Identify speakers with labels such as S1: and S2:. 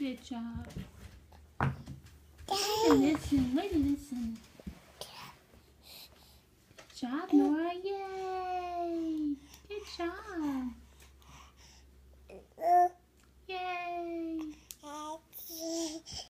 S1: Good job. Way listen. wait listen. Good job, Nora. Yay. Good job.